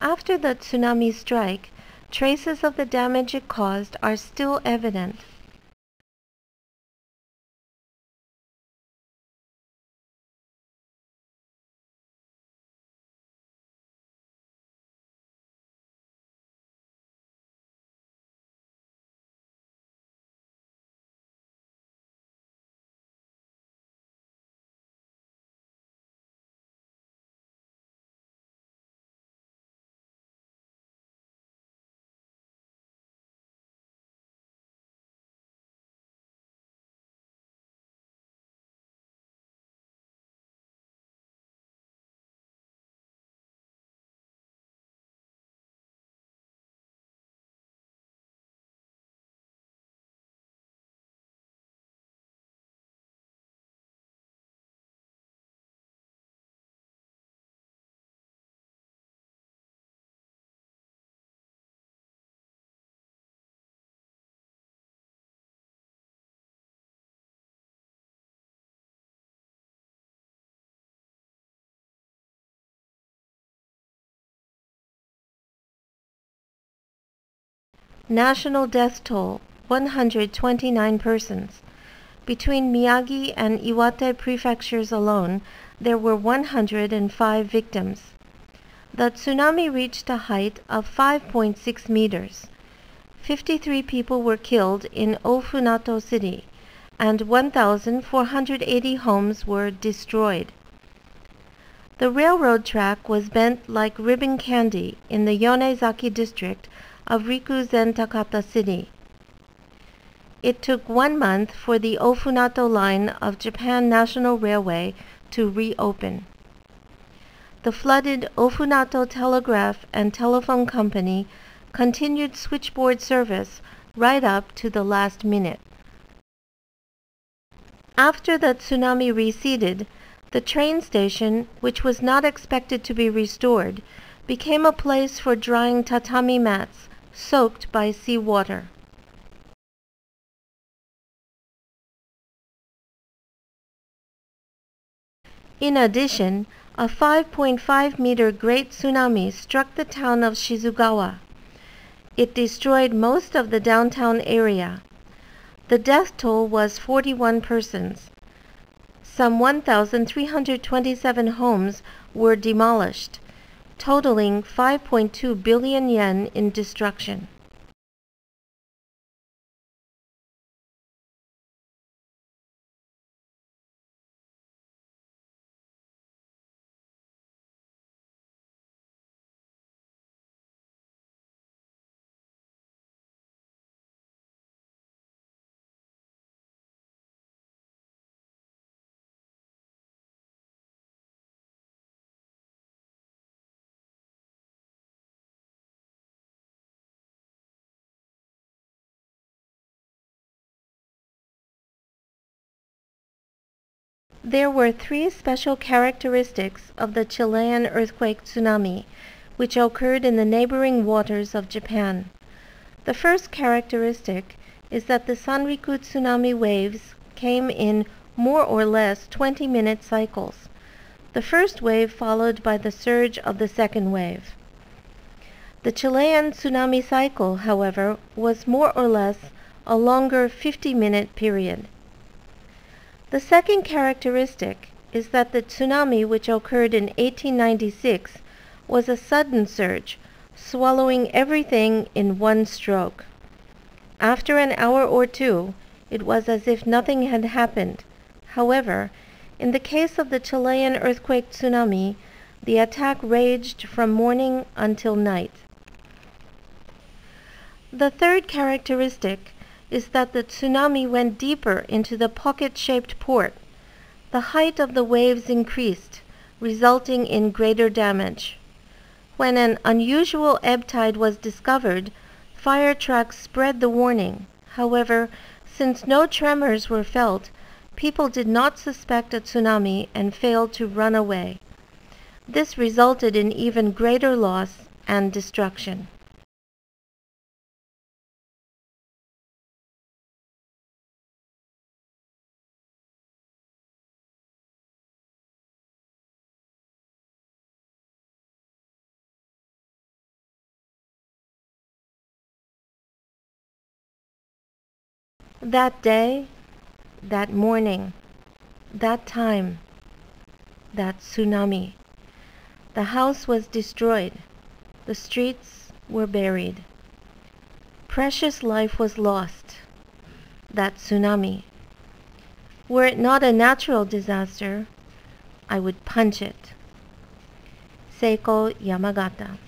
After the tsunami strike, traces of the damage it caused are still evident. National death toll 129 persons. Between Miyagi and Iwate prefectures alone, there were 105 victims. The tsunami reached a height of 5.6 meters. 53 people were killed in Ofunato City, and 1,480 homes were destroyed. The railroad track was bent like ribbon candy in the Yonezaki district of Rikuzen Takata City. It took one month for the Ofunato line of Japan National Railway to reopen. The flooded Ofunato Telegraph and Telephone Company continued switchboard service right up to the last minute. After the tsunami receded, the train station, which was not expected to be restored, became a place for drying tatami mats soaked by seawater. In addition, a 5.5 meter great tsunami struck the town of Shizugawa. It destroyed most of the downtown area. The death toll was 41 persons. Some 1,327 homes were demolished totaling 5.2 billion yen in destruction. There were three special characteristics of the Chilean earthquake tsunami, which occurred in the neighboring waters of Japan. The first characteristic is that the Sanriku tsunami waves came in more or less 20 minute cycles. The first wave followed by the surge of the second wave. The Chilean tsunami cycle, however, was more or less a longer 50 minute period. The second characteristic is that the tsunami which occurred in 1896 was a sudden surge, swallowing everything in one stroke. After an hour or two, it was as if nothing had happened. However, in the case of the Chilean earthquake tsunami, the attack raged from morning until night. The third characteristic is that the tsunami went deeper into the pocket-shaped port. The height of the waves increased, resulting in greater damage. When an unusual ebb tide was discovered, fire trucks spread the warning. However, since no tremors were felt, people did not suspect a tsunami and failed to run away. This resulted in even greater loss and destruction. That day, that morning, that time, that tsunami. The house was destroyed. The streets were buried. Precious life was lost. That tsunami. Were it not a natural disaster, I would punch it. Seiko Yamagata